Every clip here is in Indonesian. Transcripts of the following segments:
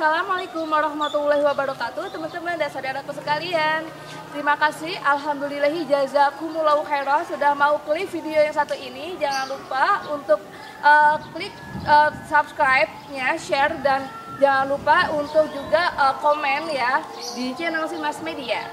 Assalamualaikum warahmatullahi wabarakatuh teman-teman dan saudaraku sekalian. Terima kasih Alhamdulillahi jazakumullahu khairah sudah mau klik video yang satu ini Jangan lupa untuk uh, klik uh, subscribe-nya, share dan jangan lupa untuk juga uh, komen ya di channel Simas Media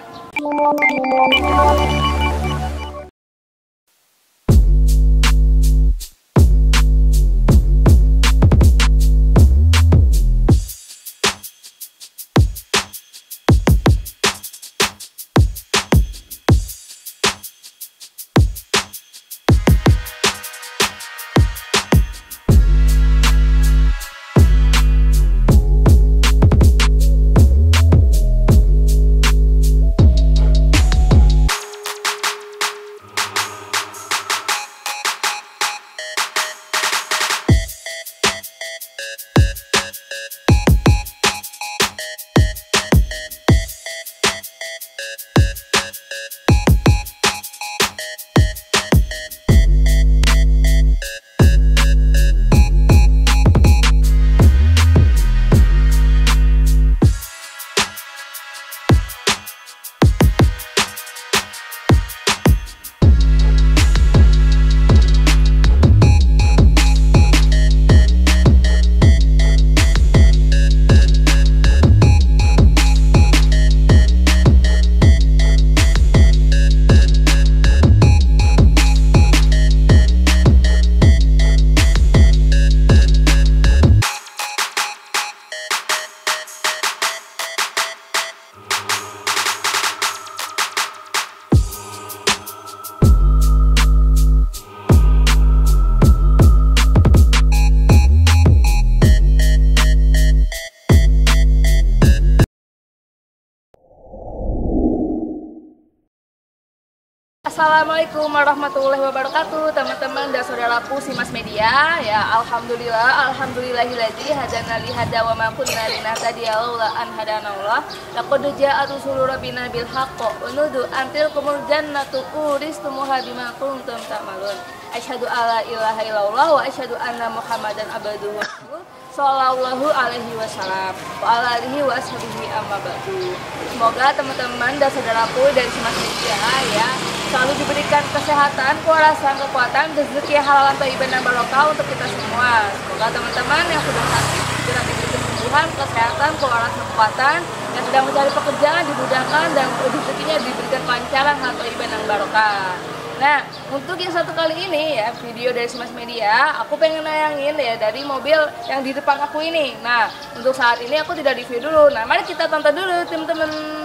Assalamualaikum warahmatullahi wabarakatuh teman-teman dan saudaraku Simas Media. Ya Alhamdulillah Alhamdulillahilladzi hadana li hada wa ma kunna linahtadiya laula an hadanallah laqad ja'at rusulu rabbina bil haqq wa nudu antil kumul jannatu uristumuha bima kuntum ta'malun asyhadu alla ilaha illallah wa asyhadu anna muhammadan abduhu wa Sallallahu alaihi wasallam wa ala alihi wa ashabihi amma ba'du. Semoga teman-teman dan saudaraku dari Simas Media ya selalu diberikan kesehatan, kewarasan, kekuatan, rezeki halal thayyibah dan barokah untuk kita semua. Semoga teman-teman yang sudah sakit segera diberi kesembuhan, kesehatan, kewarasan, kekuatan, yang sedang mencari pekerjaan dimudahkan dan rezekinya diberikan kelancaran halal dan barokah. Nah, untuk yang satu kali ini ya video dari Smash Media, aku pengen nayangin ya dari mobil yang di depan aku ini. Nah, untuk saat ini aku tidak review dulu. Nah, mari kita tonton dulu teman-teman.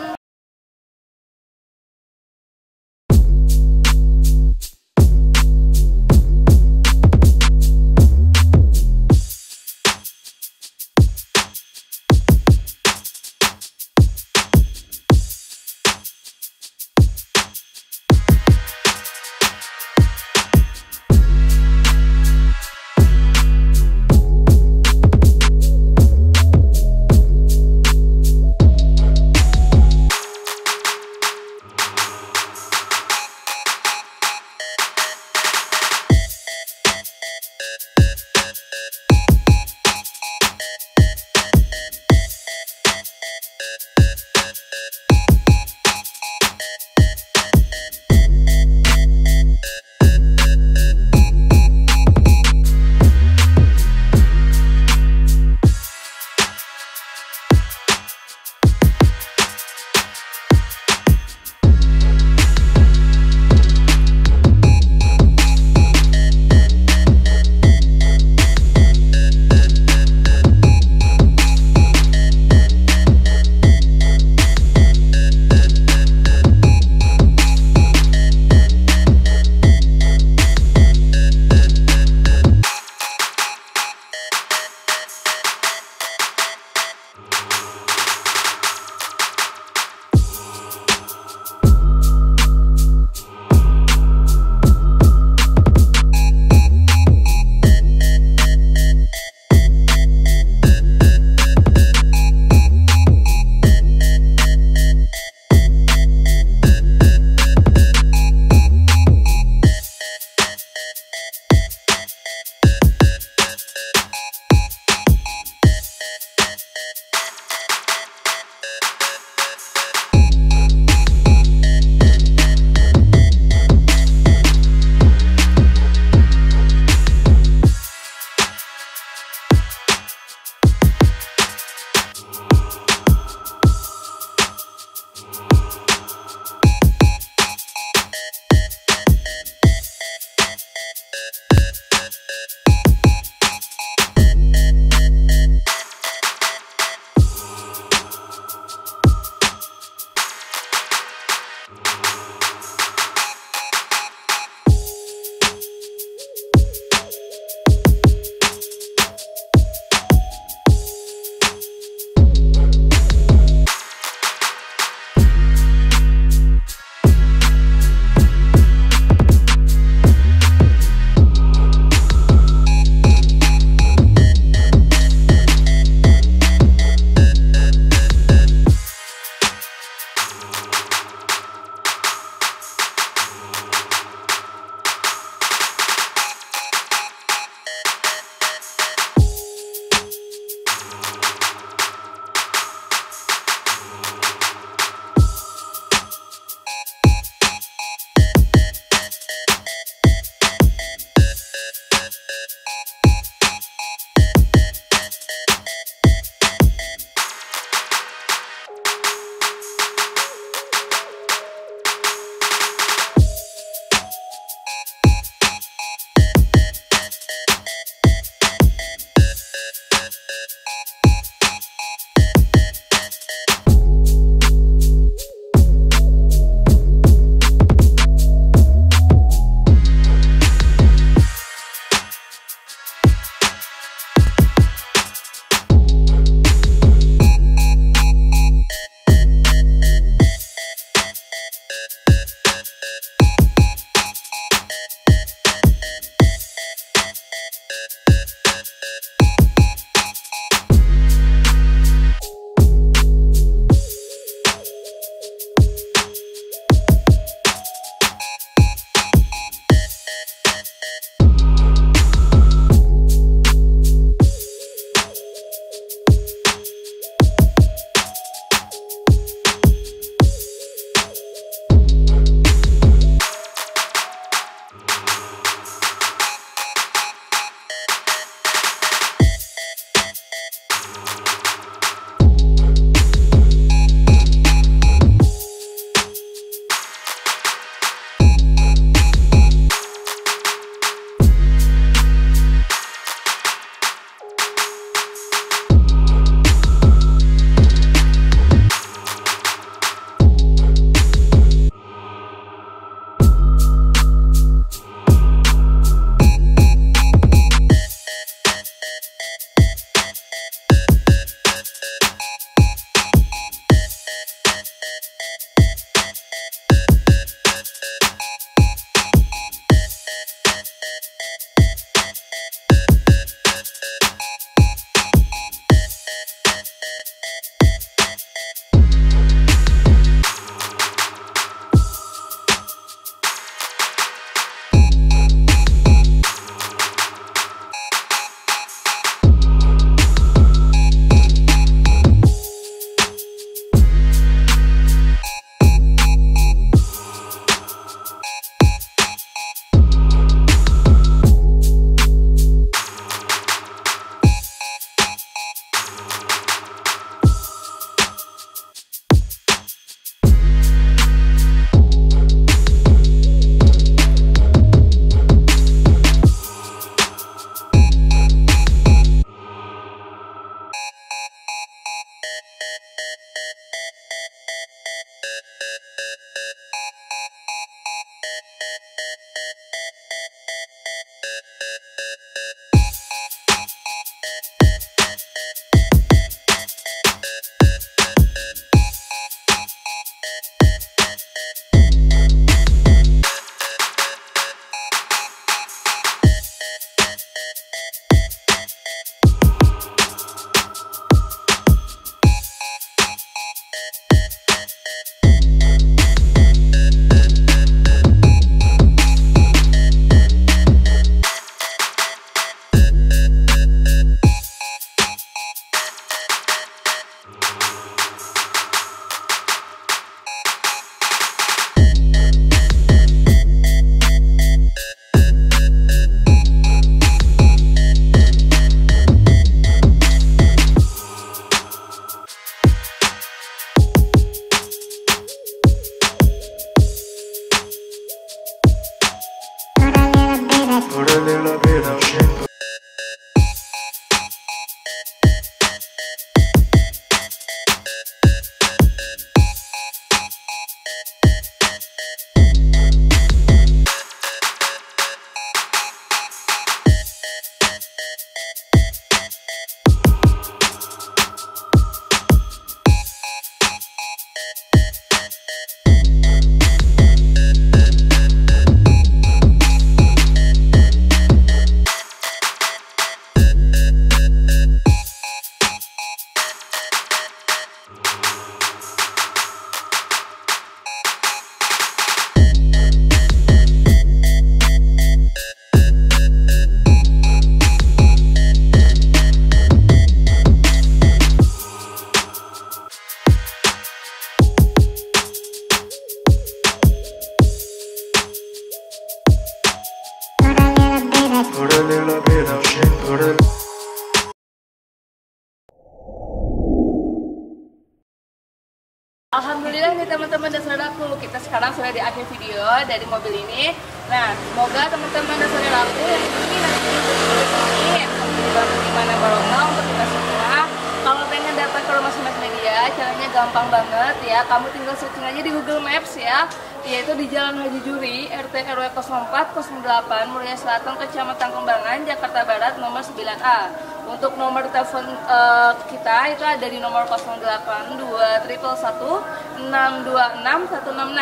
Alhamdulillah nih teman-teman dan saudaraku. Kita sekarang sudah di akhir video dari mobil ini. Nah semoga teman-teman dan saudaraku yang ini nanti ini dibantu gimana barona untuk kita semua. Kalau pengen datang ke rumah Simas Media caranya gampang banget ya. Kamu tinggal searching aja di Google Maps ya. Yaitu di Jalan Haji Juri RT RW 04 08 Mulia Selatan Kecamatan Kembangan Jakarta Barat nomor 9A untuk nomor telepon uh, kita itu ada di nomor 082 triple 626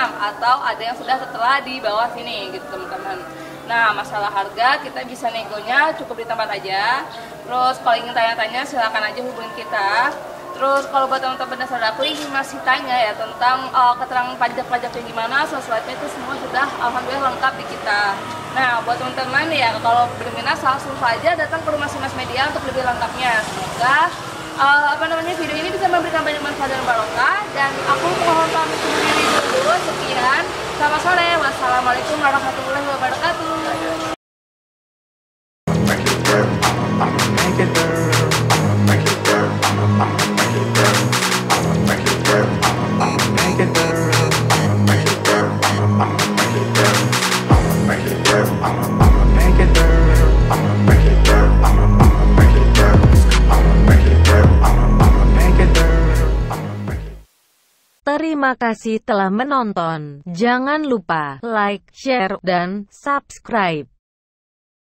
atau ada yang sudah tertera di bawah sini gitu teman-teman. Nah masalah harga kita bisa negonya cukup di tempat aja. Terus kalau ingin tanya-tanya silakan aja hubungin kita. Terus kalau buat teman-teman dan saudaraku ingin masih tanya ya tentang uh, keterangan pajak-pajaknya gimana, sesuatu itu semua sudah alhamdulillah lengkap di kita. Nah, buat teman-teman ya kalau berminat langsung saja datang ke rumah Simas Media untuk lebih lengkapnya. Semoga uh, apa namanya video ini bisa memberikan banyak manfaat dan barokah dan aku mohon pamit undur diri dulu. Sekian. Selamat sore. Wassalamualaikum warahmatullahi wabarakatuh. Terima kasih telah menonton. Jangan lupa like, share, dan subscribe.